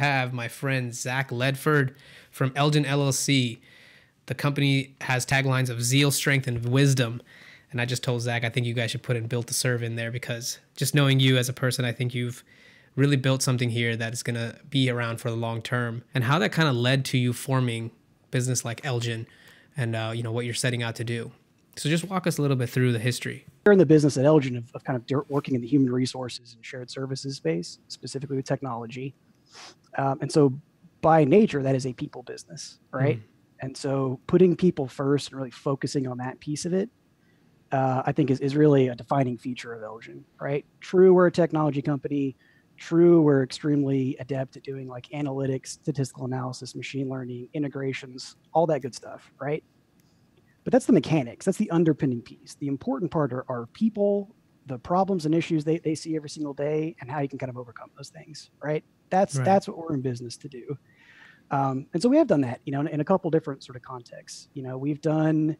have my friend Zach Ledford from Eljun LLC. The company has taglines of zeal, strength, and wisdom. And I just told Zach, I think you guys should put in built to serve in there because just knowing you as a person, I think you've really built something here that is going to be around for the long term. And how that kind of led to you forming business like Eljun and uh, you know what you're setting out to do. So just walk us a little bit through the history. We're in the business at Eljun of, of kind of working in the human resources and shared services space, specifically with technology. Um, and so by nature, that is a people business, right? Mm. And so putting people first and really focusing on that piece of it, uh, I think is, is really a defining feature of Eljun, right? True, we're a technology company. True, we're extremely adept at doing like analytics, statistical analysis, machine learning, integrations, all that good stuff, right? But that's the mechanics. That's the underpinning piece. The important part are, are people, the problems and issues they, they see every single day, and how you can kind of overcome those things, right? That's right. that's what we're in business to do. Um, and so we have done that, you know, in, in, a couple different sort of contexts. You know, we've done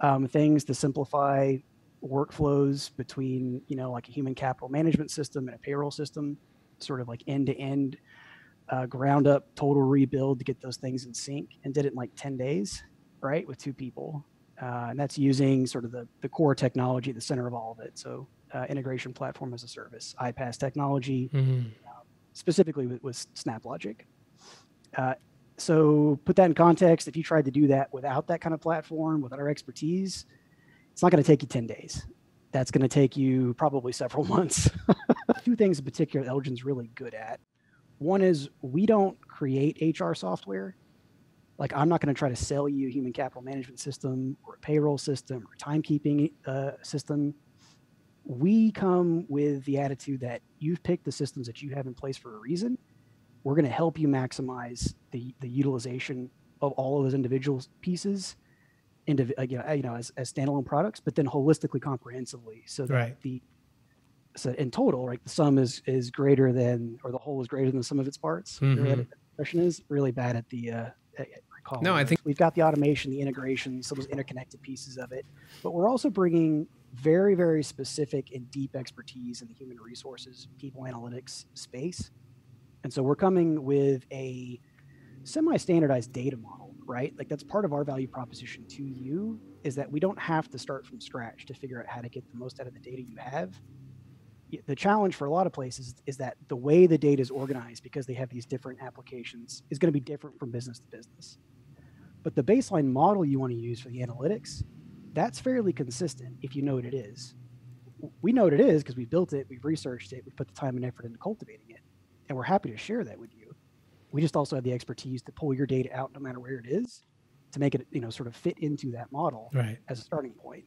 um, things to simplify workflows between, you know, like a human capital management system and a payroll system, sort of like end to end, uh, ground up total rebuild to get those things in sync, and did it in like ten days, right, with two people. Uh, and that's using sort of the, the core technology at the center of all of it. So uh, integration platform as a service, iPaaS technology, mm-hmm. Specifically with, with SnapLogic. Uh, so put that in context. If you tried to do that without that kind of platform, without our expertise, it's not going to take you 10 days. That's going to take you probably several months. Two things in particular Eljun's really good at. One is we don't create HR software like i'm not going to try to sell you a human capital management system or a payroll system or timekeeping uh, system we come with the attitude that you've picked the systems that you have in place for a reason we're going to help you maximize the, the utilization of all of those individual pieces into uh, you know, you know as, as standalone products but then holistically comprehensively so that right. the so in total right the sum is is greater than or the whole is greater than the sum of its parts mm-hmm. expression is really bad at the uh, call no. I think we've got the automation, the integration, some of those interconnected pieces of it, but we're also bringing very, very specific and deep expertise in the human resources, people analytics space. And so we're coming with a semi-standardized data model, right? Like that's part of our value proposition to you is that we don't have to start from scratch to figure out how to get the most out of the data you have the challenge for a lot of places is that the way the data is organized because they have these different applications is going to be different from business to business but the baseline model you want to use for the analytics, that's fairly consistent if you know what it is. We know what it is because we built it, we've researched it, we've put the time and effort into cultivating it, and we're happy to share that with you. We just also have the expertise to pull your data out no matter where it is to make it, you know, sort of fit into that model right. as a starting point.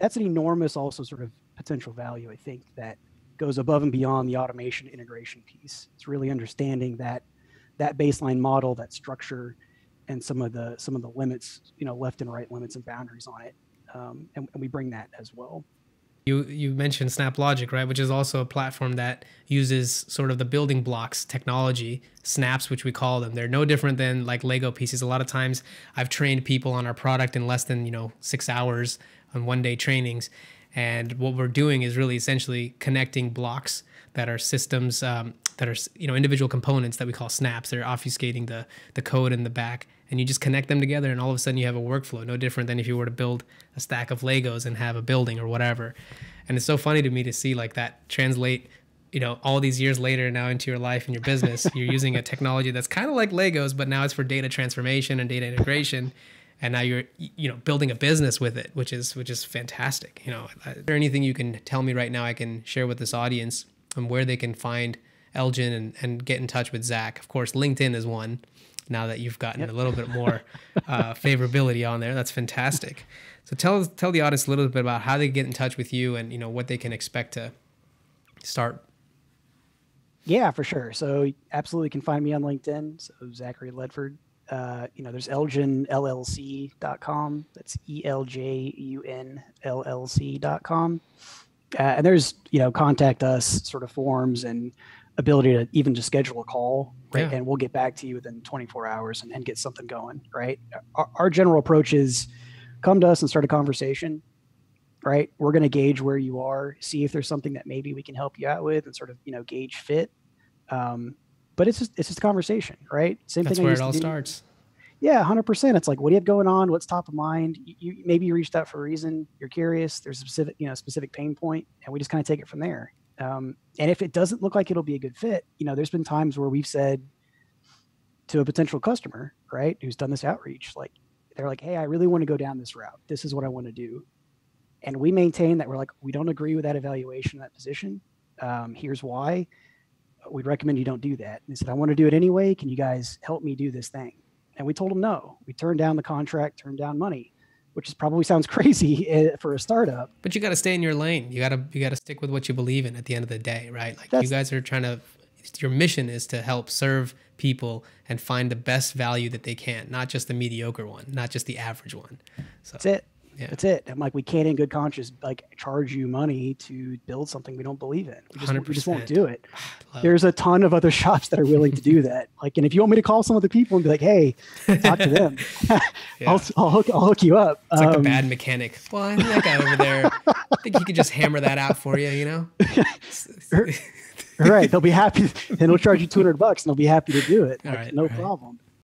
That's an enormous also sort of potential value, I think, that goes above and beyond the automation integration piece. It's really understanding that that baseline model, that structure, and some of the some of the limits, you know, left and right limits and boundaries on it, um, and, and we bring that as well. You you mentioned SnapLogic, right, which is also a platform that uses sort of the building blocks technology, snaps, which we call them. They're no different than like Lego pieces. A lot of times, I've trained people on our product in less than you know six hours on one day trainings, and what we're doing is really essentially connecting blocks that are systems um, that are you know individual components that we call snaps. They're obfuscating the the code in the back, and you just connect them together, and all of a sudden you have a workflow. No different than if you were to build a stack of Legos and have a building or whatever. And it's so funny to me to see like that translate you know all these years later now into your life and your business you're using a technology that's kind of like legos but now it's for data transformation and data integration and now you're you know building a business with it which is which is fantastic you know is there anything you can tell me right now i can share with this audience and where they can find Eljun and, and get in touch with Zach. Of course, LinkedIn is one now that you've gotten yep. a little bit more uh, favorability on there. That's fantastic. So tell tell the audience a little bit about how they get in touch with you and you know what they can expect to start. Yeah, for sure. So absolutely can find me on LinkedIn. So Zachary Ledford. Uh, you know, there's eljunllc.com. That's E L J U N L L C.com uh, and there's you know contact us sort of forms and ability to even just schedule a call right yeah. and we'll get back to you within 24 hours and, and get something going right our, our, general approach is come to us and start a conversation right we're going to gauge where you are see if there's something that maybe we can help you out with and sort of you know gauge fit um, but it's just it's just a conversation, right? Same That's thing. That's where it all starts. Yeah, hundred percent. It's like, what do you have going on? What's top of mind? You, you, maybe you reached out for a reason. You're curious. There's a specific, you know, specific pain point, and we just kind of take it from there. Um, and if it doesn't look like it'll be a good fit, you know, there's been times where we've said to a potential customer, right, who's done this outreach, like they're like, "Hey, I really want to go down this route. This is what I want to do," and we maintain that we're like, we don't agree with that evaluation, that position. Um, here's why. We'd recommend you don't do that. And they said, I want to do it anyway. Can you guys help me do this thing? And we told them no. We turned down the contract, turned down money, which is probably sounds crazy eh, for a startup. But you got to stay in your lane. You got to you got to stick with what you believe in at the end of the day, right? Like That's, you guys are trying to your mission is to help serve people and find the best value that they can, not just the mediocre one, not just the average one. So That's it. Yeah. That's it. I'm like, we can't in good conscience like charge you money to build something we don't believe in. We just, we just won't do it. There's a ton of other shops that are willing to do that. Like, and if you want me to call some of the people and be like, hey, talk to them, yeah. I'll, I'll, hook, I'll hook you up. It's um, like a um, bad mechanic. Well, I think that guy over there, I think he could just hammer that out for you, you know? right. They'll be happy. and they'll charge you 200 bucks and they'll be happy to do it. Like, right, no right. problem.